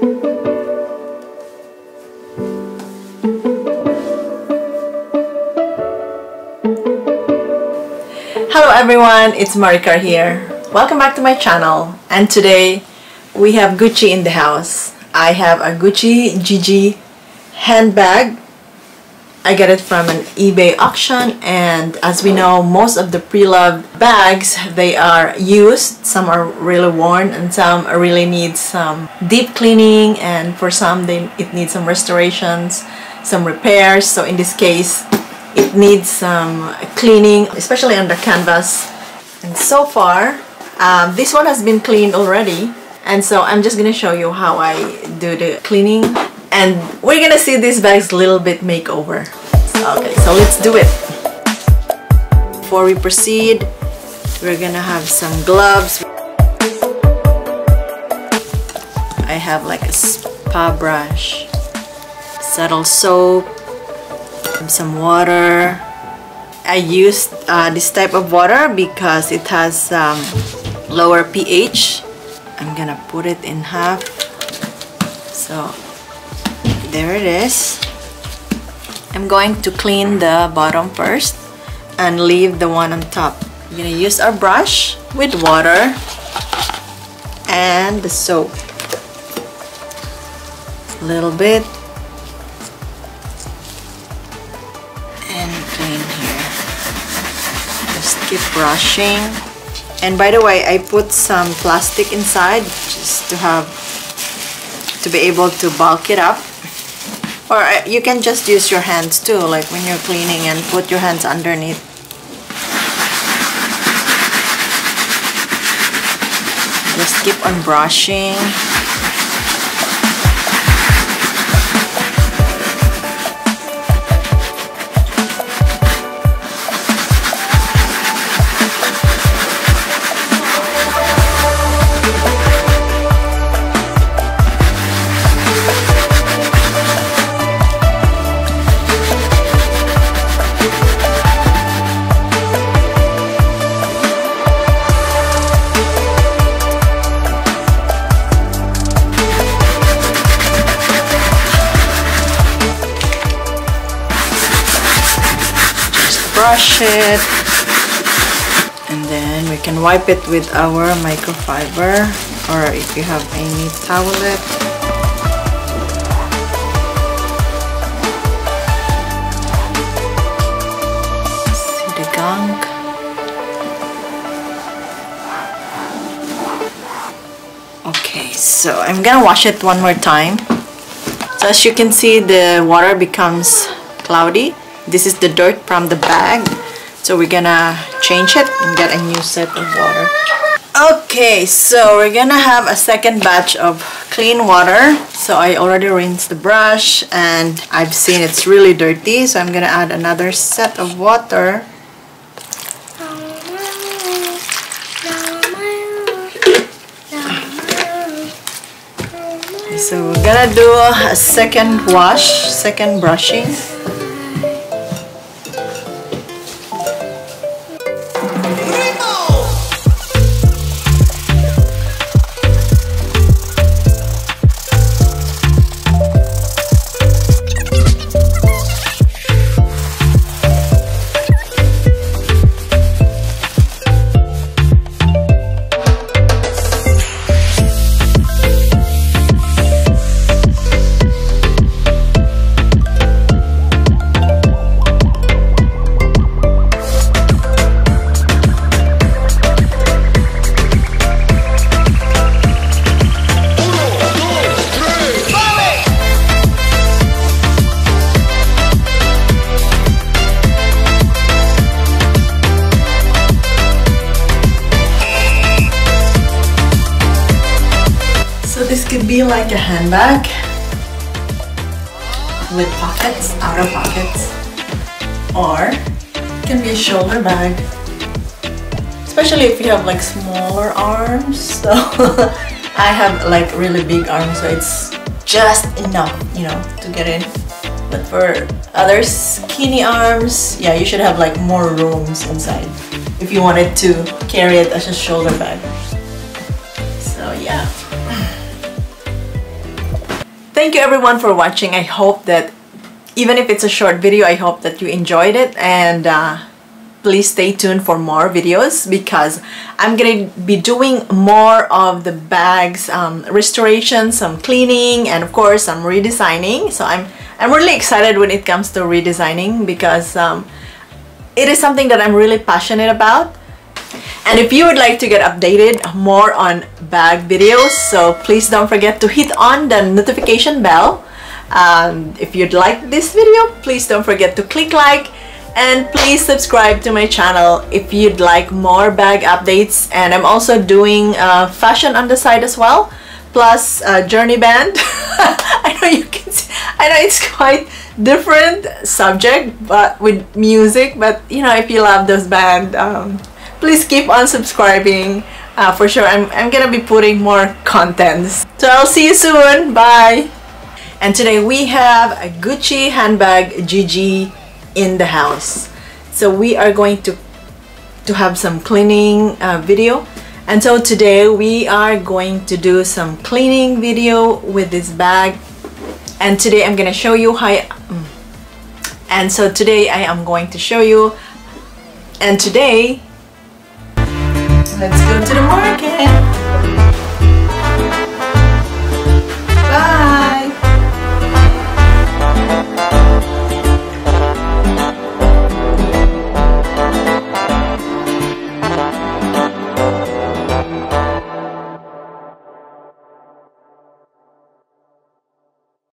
Hello everyone, it's Maricar here. Welcome back to my channel and today we have Gucci in the house. I have a Gucci GG handbag. I get it from an eBay auction and as we know most of the pre-loved bags they are used. Some are really worn and some really need some deep cleaning and for some they, it needs some restorations, some repairs. So in this case it needs some cleaning especially on the canvas and so far um, this one has been cleaned already and so I'm just gonna show you how I do the cleaning and we're gonna see this bag's little bit makeover okay so let's do it. Before we proceed we're gonna have some gloves. I have like a spa brush saddle soap some water. I used uh, this type of water because it has um, lower pH. I'm gonna put it in half. So there it is. I'm going to clean the bottom first and leave the one on top. I'm gonna use our brush with water and the soap. A little bit. And clean here. Just keep brushing. And by the way I put some plastic inside just to have to be able to bulk it up or uh, you can just use your hands too like when you're cleaning and put your hands underneath. Just keep on brushing brush it. And then we can wipe it with our microfiber or if you have any towelette okay so I'm gonna wash it one more time. So as you can see the water becomes cloudy this is the dirt from the bag. So we're gonna change it and get a new set of water. Okay so we're gonna have a second batch of clean water. So I already rinsed the brush and I've seen it's really dirty. So I'm gonna add another set of water. So we're gonna do a second wash second brushing could be like a handbag with pockets, outer pockets, or it can be a shoulder bag, especially if you have like smaller arms. So I have like really big arms, so it's just enough, you know, to get in. But for other skinny arms, yeah, you should have like more rooms inside if you wanted to carry it as a shoulder bag. So yeah. Thank you everyone for watching. I hope that even if it's a short video, I hope that you enjoyed it and uh, please stay tuned for more videos because I'm gonna be doing more of the bags um, restoration, some cleaning, and of course some redesigning. So I'm I'm really excited when it comes to redesigning because um, it is something that I'm really passionate about. And if you would like to get updated more on bag videos, so please don't forget to hit on the notification bell. Um, if you'd like this video, please don't forget to click like and please subscribe to my channel if you'd like more bag updates and I'm also doing uh, fashion on the side as well plus uh, journey band I know you can see, I know it's quite different subject but with music but you know if you love those band um, please keep on subscribing uh, for sure. I'm, I'm gonna be putting more contents. So I'll see you soon. Bye. And today we have a Gucci handbag GG in the house. So we are going to to have some cleaning uh, video. And so today we are going to do some cleaning video with this bag. And today I'm gonna show you how I, mm. and so today I am going to show you. And today let's go to the market. Bye